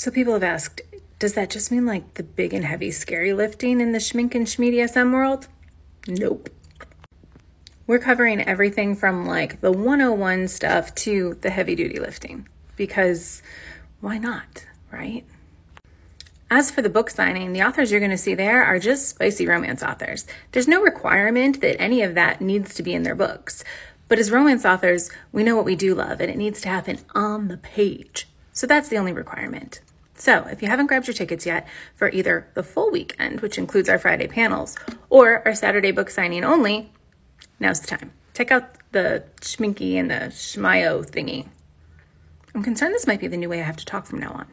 So people have asked, does that just mean like the big and heavy scary lifting in the schmink and schmeedy SM world? Nope. We're covering everything from like the 101 stuff to the heavy duty lifting because why not, right? As for the book signing, the authors you're going to see there are just spicy romance authors. There's no requirement that any of that needs to be in their books. But as romance authors, we know what we do love, and it needs to happen on the page. So that's the only requirement. So if you haven't grabbed your tickets yet for either the full weekend, which includes our Friday panels, or our Saturday book signing only, now's the time. Check out the schminky and the schmayo thingy. I'm concerned this might be the new way I have to talk from now on.